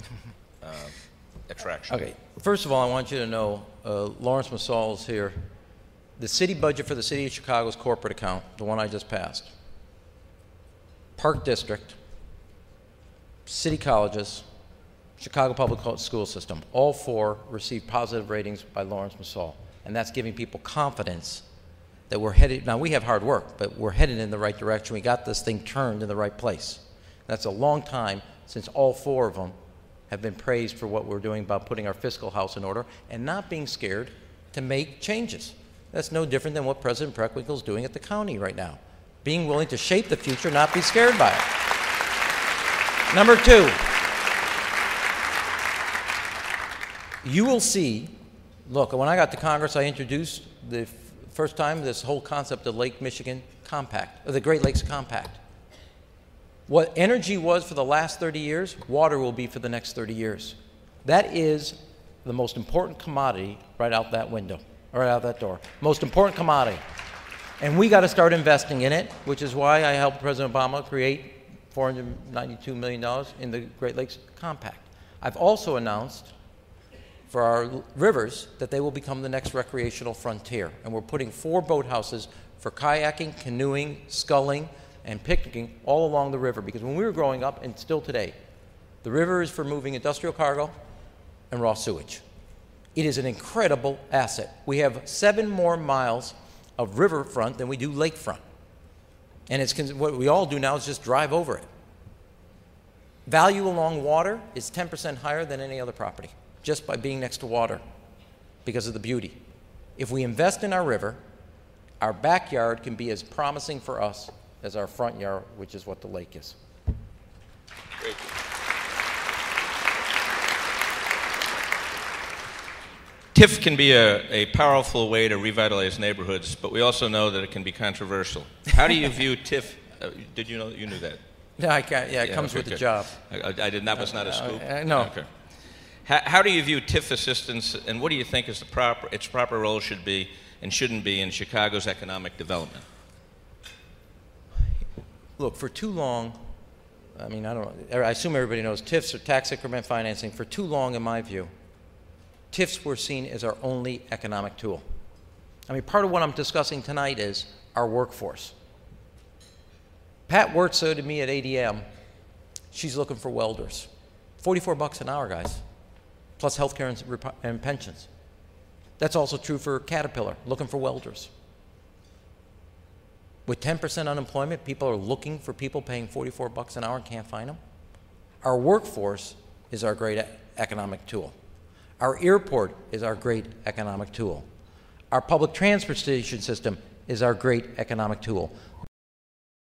uh, <laughs> attraction. Okay. First of all, I want you to know uh, Laurence Msall is here. The city budget for the city of Chicago's corporate account, the one I just passed, Park District, city colleges, Chicago Public School System, all four received positive ratings by Laurence Msall. And that's giving people confidence that we're headed. Now, we have hard work, but we're headed in the right direction. We got this thing turned in the right place. That's a long time since all four of them have been praised for what we're doing about putting our fiscal house in order and not being scared to make changes. That's no different than what President Preckwinkle is doing at the county right now. Being willing to shape the future, not be scared by it. Number two, you will see, look, when I got to Congress, I introduced the first time this whole concept of Lake Michigan Compact, or the Great Lakes Compact. What energy was for the last 30 years, water will be for the next 30 years. That is the most important commodity right out that window, right out that door. Most important commodity. And we got to start investing in it, which is why I helped President Obama create $492 million in the Great Lakes Compact. I've also announced for our rivers that they will become the next recreational frontier. And we're putting four boathouses for kayaking, canoeing, sculling, and picnicking all along the river. Because when we were growing up, and still today, the river is for moving industrial cargo and raw sewage. It is an incredible asset. We have seven more miles of riverfront than we do lakefront. And it's what we all do now is just drive over it. Value along water is 10% higher than any other property just by being next to water because of the beauty. If we invest in our river, our backyard can be as promising for us as our front yard, which is what the lake is. Great. TIF can be a, a powerful way to revitalize neighborhoods, but we also know that it can be controversial. How do you view <laughs> TIF? Uh, did you know you knew that? Yeah, I yeah, it yeah, comes okay, with the job. I, I, did. That was not a scoop. Uh, uh, no. Okay. How, how, do you view TIF assistance, and what do you think is the proper, its proper role should be and shouldn't be in Chicago's economic development? Look, for too long, I mean, I don't know, I assume everybody knows TIFs are tax increment financing. For too long, in my view, TIFs were seen as our only economic tool. I mean, part of what I'm discussing tonight is our workforce. Pat Woertz said to me at ADM, she's looking for welders. 44 bucks an hour, guys plus healthcare and, and pensions. That's also true for Caterpillar, looking for welders. With 10% unemployment, people are looking for people paying 44 bucks an hour and can't find them. Our workforce is our great economic tool. Our airport is our great economic tool. Our public transportation system is our great economic tool.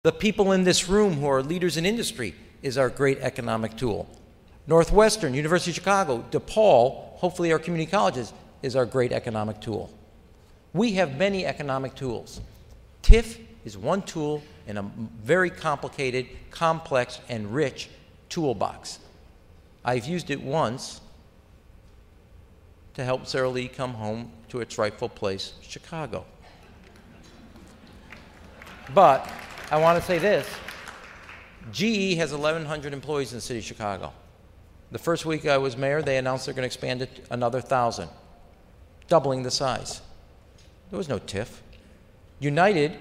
The people in this room who are leaders in industry is our great economic tool. Northwestern, University of Chicago, DePaul, hopefully our community colleges, is our great economic tool. We have many economic tools. TIF is one tool in a very complicated, complex, and rich toolbox. I've used it once to help Sara Lee come home to its rightful place, Chicago. But I want to say this GE has 1,100 employees in the city of Chicago. The first week I was mayor, they announced they're going to expand it another thousand, doubling the size. There was no TIF. United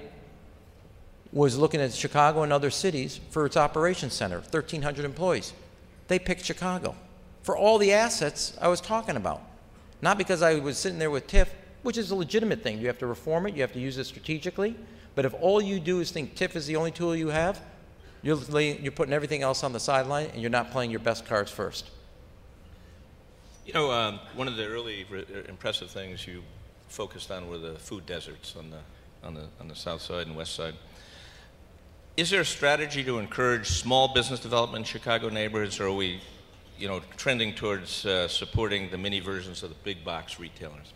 was looking at Chicago and other cities for its operations center, 1,300 employees. They picked Chicago for all the assets I was talking about. Not because I was sitting there with TIF, which is a legitimate thing. You have to reform it, you have to use it strategically. But if all you do is think TIF is the only tool you have, you're, laying, you're putting everything else on the sideline and you're not playing your best cards first. You know, um, one of the early uh, impressive things you focused on were the food deserts on the, on, the, on the south side and west side. Is there a strategy to encourage small business development in Chicago neighborhoods, or are we, you know, trending towards uh, supporting the mini versions of the big box retailers?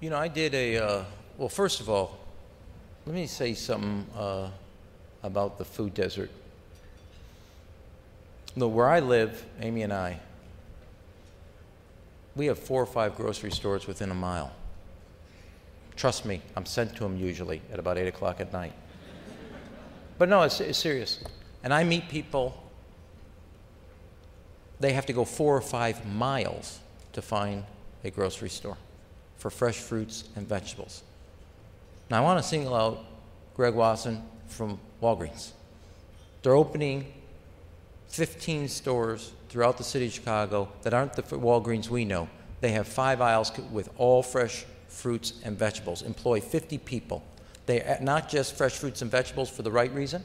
You know, I did a, uh, well, first of all, let me say something uh, about the food desert. No, where I live, Amy and I, we have four or five grocery stores within a mile. Trust me, I'm sent to them usually at about 8 o'clock at night. But no, it's, it's serious. And I meet people, they have to go four or five miles to find a grocery store for fresh fruits and vegetables. Now, I want to single out Greg Wasson from Walgreens. They're opening 15 stores throughout the city of Chicago that aren't the Walgreens we know. They have five aisles with all fresh fruits and vegetables, employ 50 people. They are not just fresh fruits and vegetables for the right reason,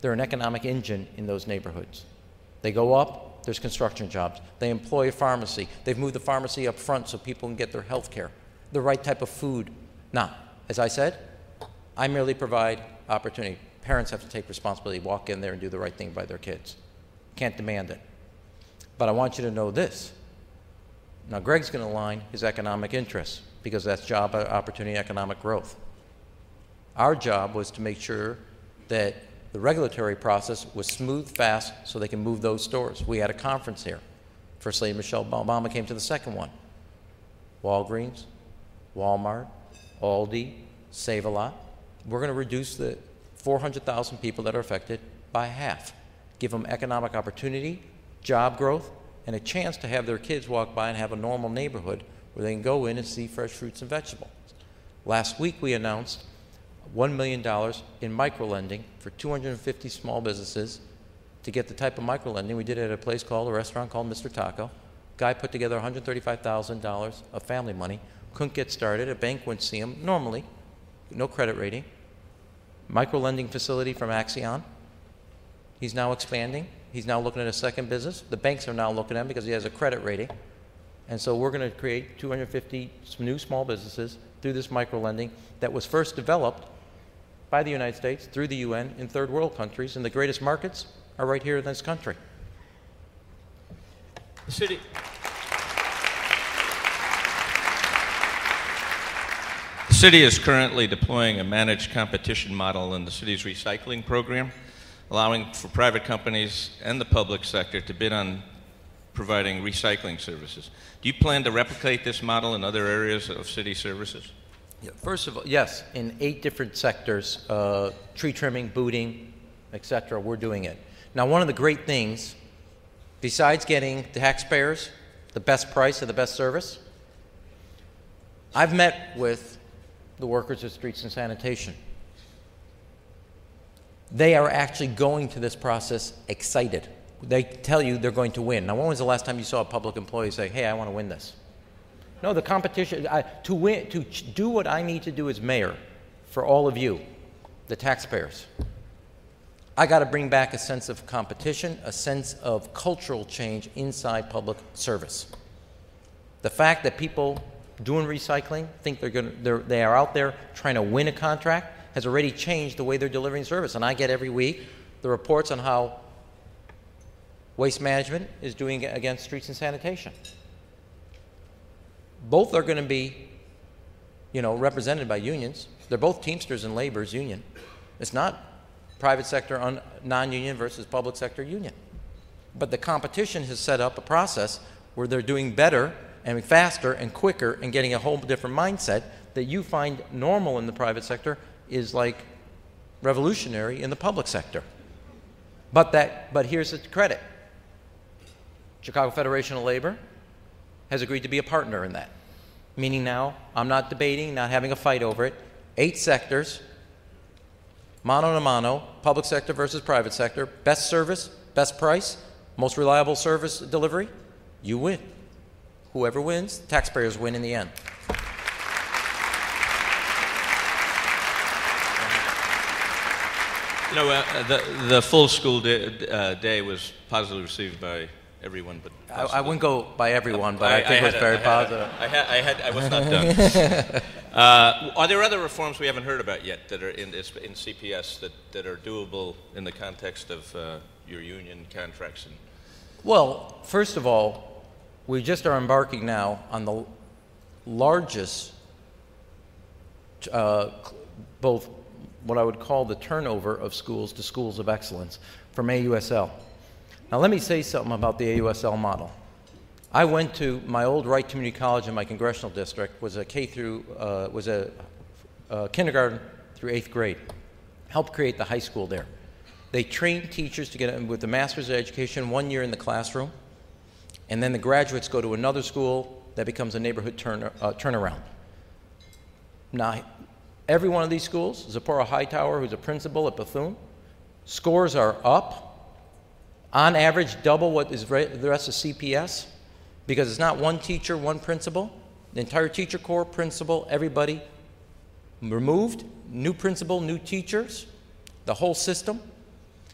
they're an economic engine in those neighborhoods. They go up, there's construction jobs. They employ a pharmacy. They've moved the pharmacy up front so people can get their health care, the right type of food. Now, as I said, I merely provide opportunity. Parents have to take responsibility, walk in there and do the right thing by their kids. Can't demand it. But I want you to know this. Now, Greg's going to align his economic interests because that's job opportunity, economic growth. Our job was to make sure that the regulatory process was smooth, fast, so they can move those stores. We had a conference here. First Lady Michelle Obama came to the second one. Walgreens, Walmart, Aldi, Save a Lot. We're going to reduce the 400,000 people that are affected by half, give them economic opportunity, job growth, and a chance to have their kids walk by and have a normal neighborhood where they can go in and see fresh fruits and vegetables. Last week we announced $1 million in microlending for 250 small businesses to get the type of microlending we did at a place called a restaurant called Mr. Taco. Guy put together $135,000 of family money, couldn't get started. A bank wouldn't see him normally, no credit rating. Microlending facility from Accion. He's now expanding. He's now looking at a second business. The banks are now looking at him because he has a credit rating. And so we're going to create 250 new small businesses through this microlending that was first developed by the United States through the UN in third world countries, and the greatest markets are right here in this country. The city. The city is currently deploying a managed competition model in the city's recycling program, allowing for private companies and the public sector to bid on providing recycling services. Do you plan to replicate this model in other areas of city services? Yeah, first of all, yes, in eight different sectors, uh, tree trimming, booting, etc., we're doing it. Now, one of the great things, besides getting taxpayers the best price and the best service, I've met with the workers of streets and sanitation. They are actually going to this process excited. They tell you they're going to win. Now, when was the last time you saw a public employee say, hey, I want to win this? No, the competition, I, to, win, to do what I need to do as mayor for all of you, the taxpayers, I got to bring back a sense of competition, a sense of cultural change inside public service. The fact that people doing recycling think they're going to, they are out there trying to win a contract has already changed the way they're delivering service. And I get every week the reports on how waste management is doing against streets and sanitation both are going to be, you know, represented by unions. They're both Teamsters and Labor's union. It's not private sector non-union versus public sector union. But the competition has set up a process where they're doing better and faster and quicker and getting a whole different mindset that you find normal in the private sector is like revolutionary in the public sector. But that but here's the credit. Chicago Federation of Labor has agreed to be a partner in that. Meaning now, I'm not debating, not having a fight over it. Eight sectors, mano a mano, public sector versus private sector, best service, best price, most reliable service delivery, you win. Whoever wins, taxpayers win in the end. You know, uh, the, the full school day, uh, day was positively received by everyone but. I, I, wouldn't go by everyone, but I, I think it was very I positive. I had, I had, I was not done. <laughs> uh, are there other reforms we haven't heard about yet that are in, this, in CPS that, that are doable in the context of uh, your union contracts? And well, first of all, we just are embarking now on the largest, uh, both what I would call the turnover of schools to schools of excellence from AUSL. Now, let me say something about the AUSL model. I went to my old Wright Community College in my congressional district, was a K through, uh, was a uh, kindergarten through eighth grade. Helped create the high school there. They trained teachers to get with the Master's of Education one year in the classroom, and then the graduates go to another school that becomes a neighborhood turn, uh, turnaround. Now, every one of these schools, Zipporah Hightower, who's a principal at Bethune, scores are up on average double what is the rest of CPS because it's not one teacher, one principal. The entire teacher corps, principal, everybody removed, new principal, new teachers, the whole system.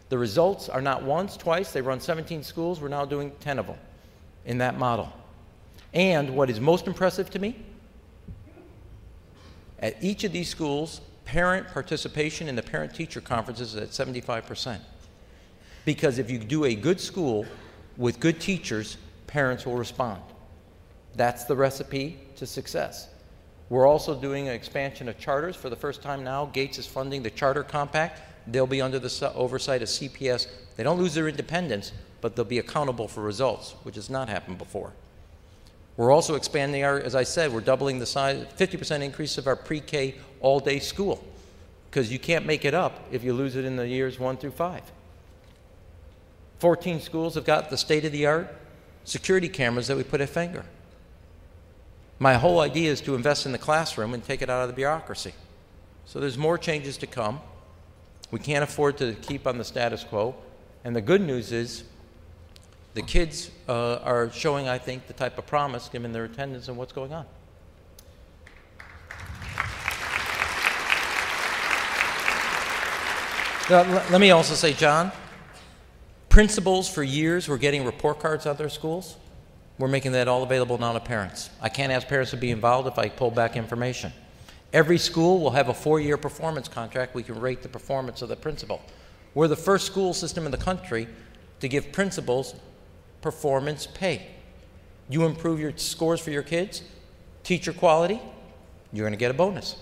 The results are not once, twice. They run 17 schools. We're now doing 10 of them in that model. And what is most impressive to me, at each of these schools, parent participation in the parent teacher conferences is at 75 percent. Because if you do a good school with good teachers, parents will respond. That's the recipe to success. We're also doing an expansion of charters for the first time now. Gates is funding the Charter Compact. They'll be under the oversight of CPS. They don't lose their independence, but they'll be accountable for results, which has not happened before. We're also expanding our, as I said, we're doubling the size, 50% increase of our pre-K all-day school, because you can't make it up if you lose it in the years one through five. 14 schools have got the state-of-the-art security cameras that we put at Finger. My whole idea is to invest in the classroom and take it out of the bureaucracy. So there's more changes to come. We can't afford to keep on the status quo. And the good news is the kids uh, are showing, I think, the type of promise given their attendance and what's going on. Now, let me also say, John, principals for years were getting report cards out of their schools. We're making that all available now to parents. I can't ask parents to be involved if I pull back information. Every school will have a four year performance contract. We can rate the performance of the principal. We're the first school system in the country to give principals performance pay. You improve your scores for your kids, teacher quality, you're going to get a bonus.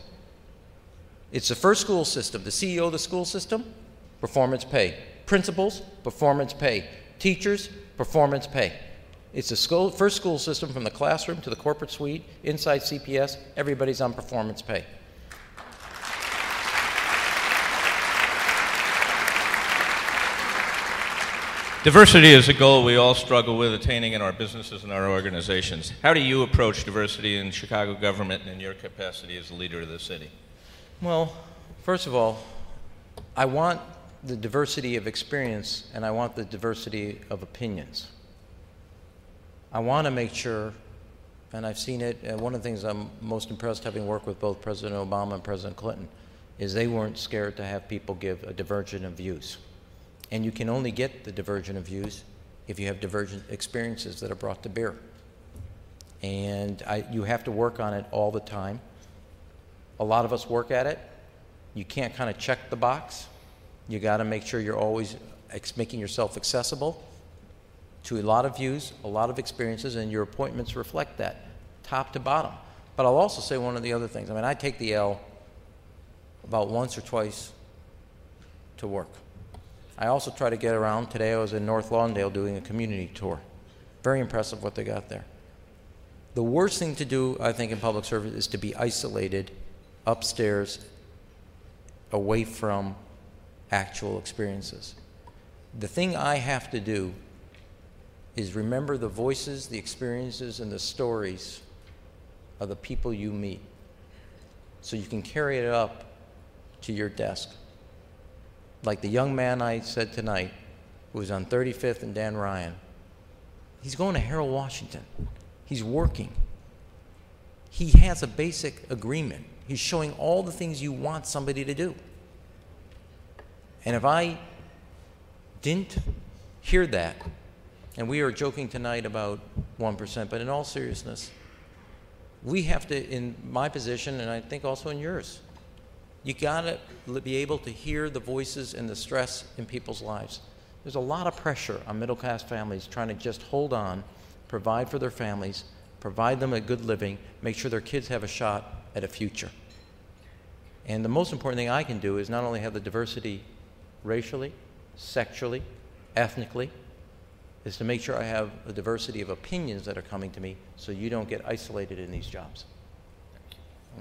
It's the first school system. The CEO of the school system, performance pay. Principals, performance pay. Teachers, performance pay. It's the school, first school system from the classroom to the corporate suite, inside CPS, everybody's on performance pay. Diversity is a goal we all struggle with attaining in our businesses and our organizations. How do you approach diversity in Chicago government and in your capacity as the leader of the city? Well, first of all, I want the diversity of experience and I want the diversity of opinions. I want to make sure, and I've seen it, and one of the things I'm most impressed having worked with both President Obama and President Clinton is they weren't scared to have people give a divergent of views. And you can only get the divergent of views if you have divergent experiences that are brought to bear. And I, you have to work on it all the time. A lot of us work at it. You can't kind of check the box. You got to make sure you're always making yourself accessible to a lot of views, a lot of experiences, and your appointments reflect that, top to bottom. But I'll also say one of the other things. I mean, I take the L about once or twice to work. I also try to get around. Today I was in North Lawndale doing a community tour. Very impressive what they got there. The worst thing to do, I think, in public service is to be isolated upstairs away from actual experiences. The thing I have to do is remember the voices, the experiences, and the stories of the people you meet so you can carry it up to your desk like the young man I said tonight, who was on 35th and Dan Ryan, he's going to Harold Washington. He's working. He has a basic agreement. He's showing all the things you want somebody to do. And if I didn't hear that, and we are joking tonight about 1%, but in all seriousness, we have to, in my position, and I think also in yours, you got to be able to hear the voices and the stress in people's lives. There's a lot of pressure on middle class families trying to just hold on, provide for their families, provide them a good living, make sure their kids have a shot at a future. And the most important thing I can do is not only have the diversity racially, sexually, ethnically, is to make sure I have a diversity of opinions that are coming to me so you don't get isolated in these jobs.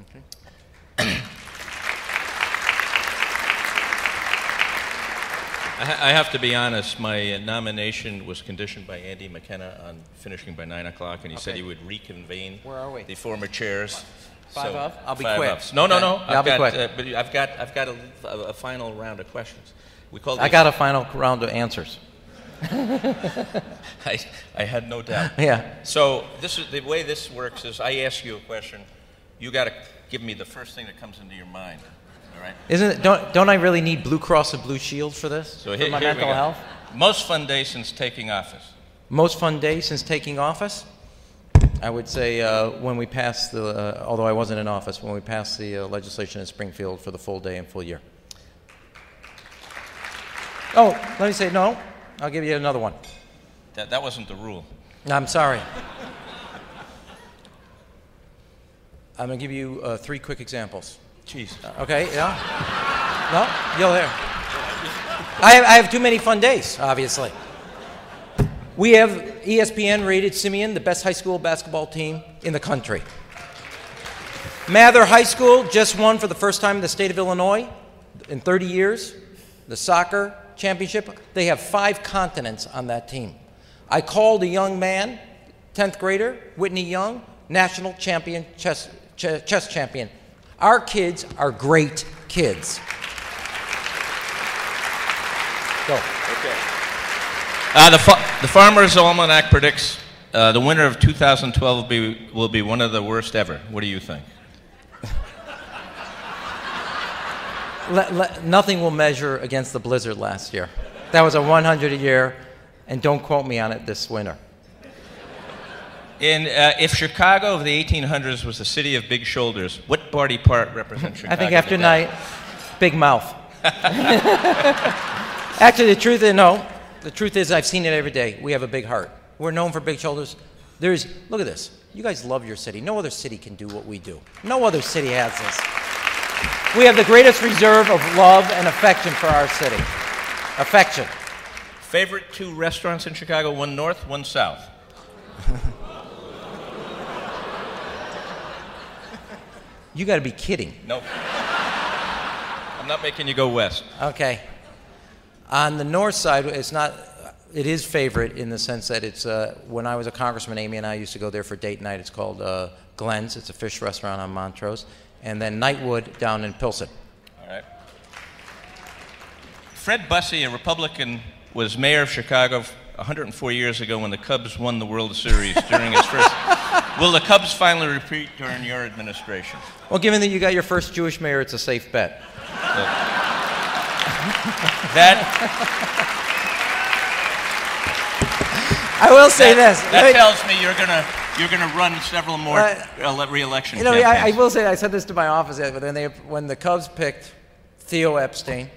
Okay? I have to be honest, my nomination was conditioned by Andy McKenna on finishing by 9 o'clock, and he said he would reconvene Where are we? the former chairs. Five So- of? I'll be five quick. ofs. No, no, Okay. no. Yeah, I'll I've be got, quick. uh, but I've got, I've got a, a, a final round of questions. We call I got a final round of answers. <laughs> I, I had no doubt. <laughs> Yeah. So this is the way this works is I ask you a question, you got to give me the first thing that comes into your mind. All right. Isn't it, don't, don't I really need Blue Cross and Blue Shield for this? So for here, my here mental health? Most fun day since taking office. Most fun day since taking office? I would say uh, when we passed the, uh, although I wasn't in office, when we passed the uh, legislation in Springfield for the full day and full year. Oh, let me say, no, I'll give you another one. That, that wasn't the rule. I'm sorry. I'm going to give you uh, three quick examples. Jeez. Okay, yeah? No? You're there. I have, I have too many fun days, obviously. We have ESPN rated Simeon the best high school basketball team in the country. Mather High School just won for the first time in the state of Illinois in 30 years the soccer championship. They have five continents on that team. I called a young man, 10th grader, Whitney Young, national champion, chess, ch- chess champion. Our kids are great kids. Go. Uh, the, fa- the Farmer's Almanac predicts uh, the winter of 2012 will be, will be one of the worst ever. What do you think? Le- le- nothing will measure against the blizzard last year. That was a 100 a year, and don't quote me on it this winter. In, uh, if Chicago of the 1800s was the city of big shoulders, what body part represents Chicago? I think after today? night, big mouth. <laughs> Actually, the truth is, no. The truth is, I've seen it every day. We have a big heart. We're known for big shoulders. There's, look at this. You guys love your city. No other city can do what we do. No other city has this. We have the greatest reserve of love and affection for our city. Affection. Favorite two restaurants in Chicago, one north, one south. <laughs> You got to be kidding. Nope. I'm not making you go west. Okay. On the north side, it's not. It is favorite in the sense that it's. Uh, when I was a congressman, Amy and I used to go there for date night. It's called uh, Glenn's. It's a fish restaurant on Montrose, and then Nightwood down in Pilsen. All right. Fred Busse, a Republican, was mayor of Chicago 104 years ago when the Cubs won the World Series during his first. <laughs> Will the Cubs finally repeat during your administration? Well, given that you got your first Jewish mayor, it's a safe bet. <laughs> That, I will say this. that tells me you're gonna you're gonna run several more Uh, ele- re-election You know, I, I will say I said this to my office, but then they, when the Cubs picked Theo Epstein,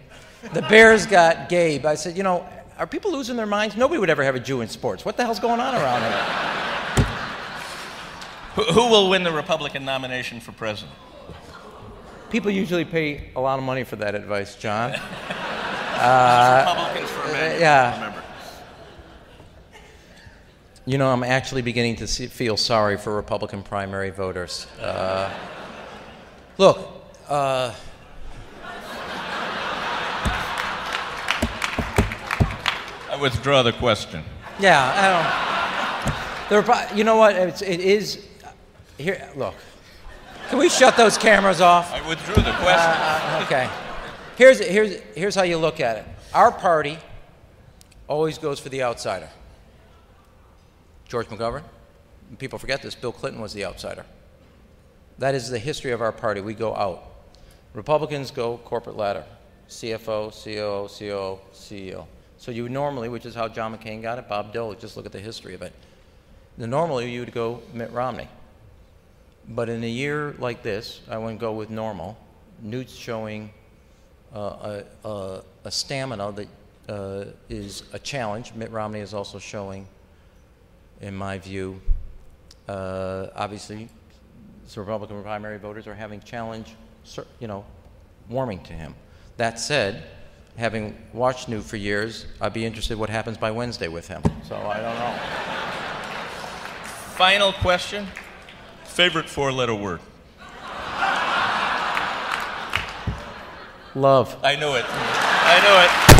the Bears got Gabe. I said, you know, are people losing their minds? Nobody would ever have a Jew in sports. What the hell's going on around here? who, who will win the Republican nomination for president? People usually pay a lot of money for that advice, John. <laughs> Republicans for a minute. yeah. You know, I'm actually beginning to see, feel sorry for Republican primary voters. Uh, look, uh, I withdraw the question. yeah, I don't. The, you know what? It's, it is. Here, look. Can we shut those cameras off? I withdrew the question. Okay. Here's, here's, here's how you look at it. Our party always goes for the outsider. George McGovern, people forget this, Bill Clinton was the outsider. That is the history of our party. We go out. Republicans go corporate ladder CFO, COO, COO, CEO. So you normally, which is how John McCain got it, Bob Dole, just look at the history of it. Normally you would go Mitt Romney. But in a year like this, I wouldn't go with normal. Newt's showing uh, a, a, a stamina that uh, is a challenge. Mitt Romney is also showing, in my view, uh, obviously, the Republican primary voters are having challenge, you know, warming to him. That said, having watched Newt for years, I'd be interested what happens by Wednesday with him. So I don't know. Final question. Favorite four-letter word? Love. I knew it. I knew it.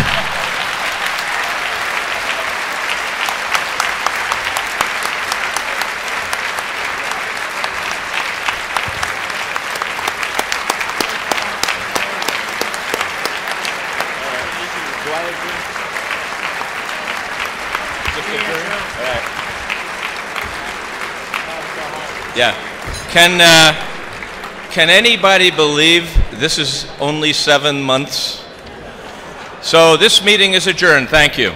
Yeah. Can uh, can anybody believe this is only seven months? So this meeting is adjourned. Thank you.